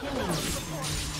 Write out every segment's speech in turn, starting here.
Killing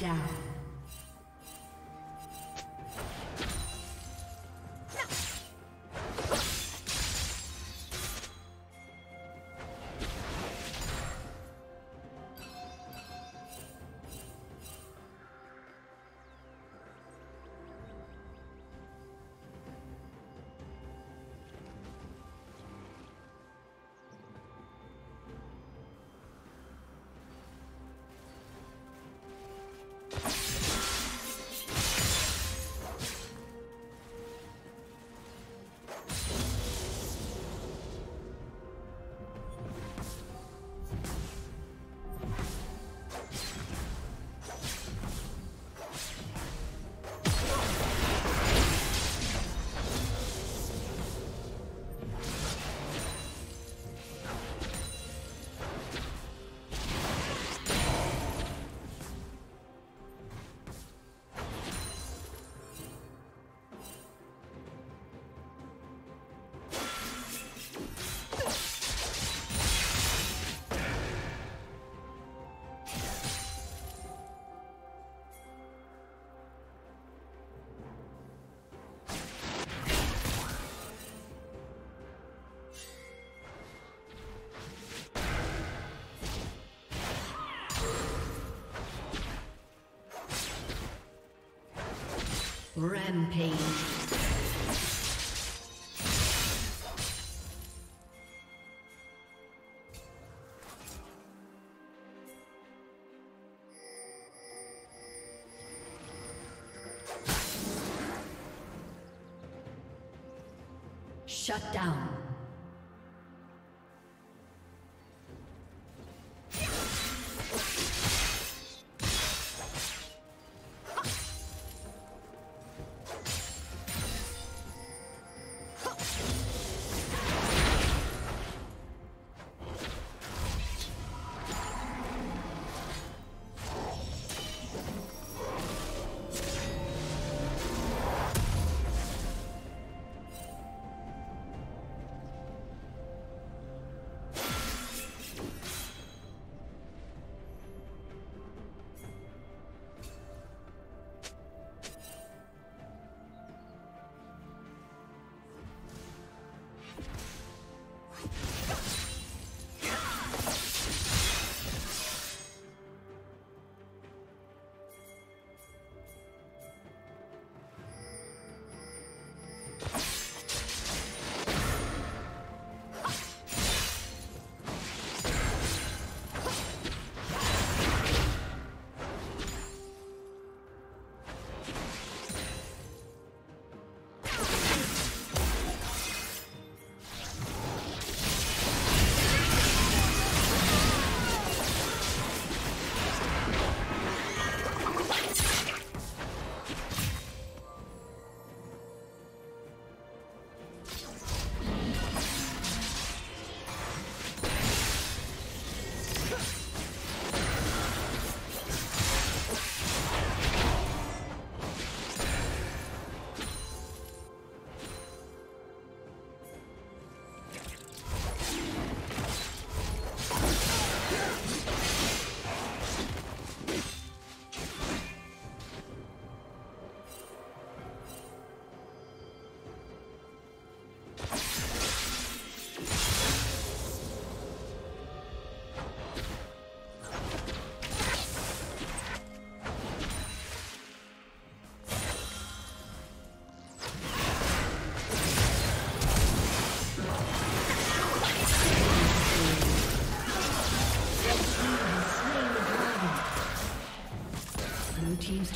down. Rampage. Shut down.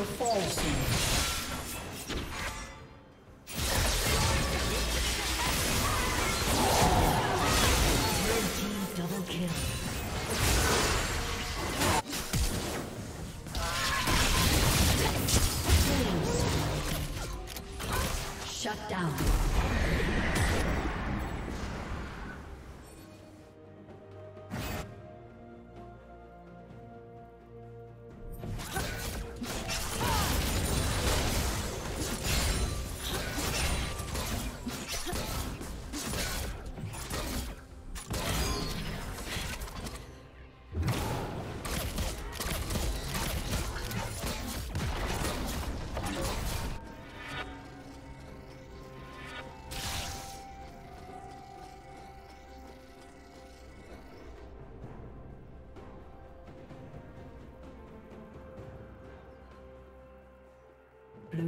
Will fall soon.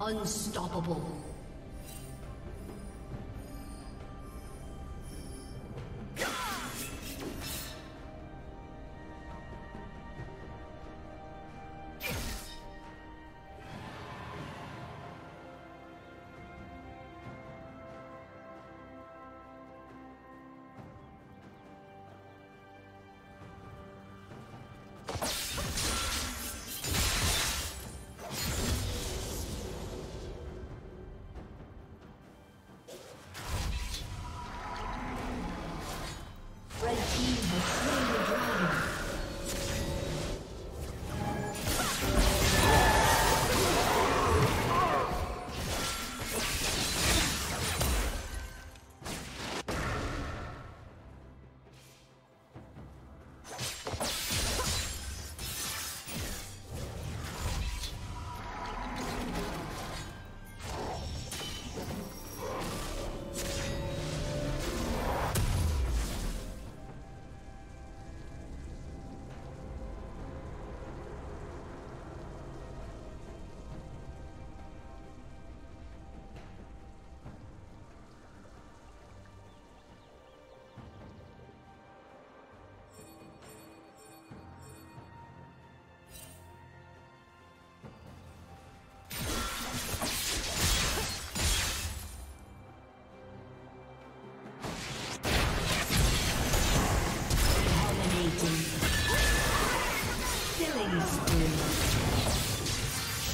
Unstoppable. Destroyed.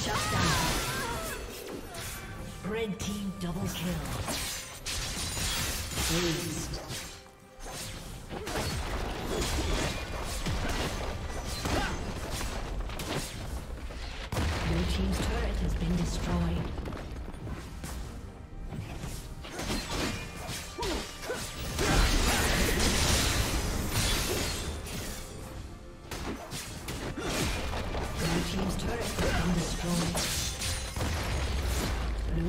Shut down. Red team double kill. Blue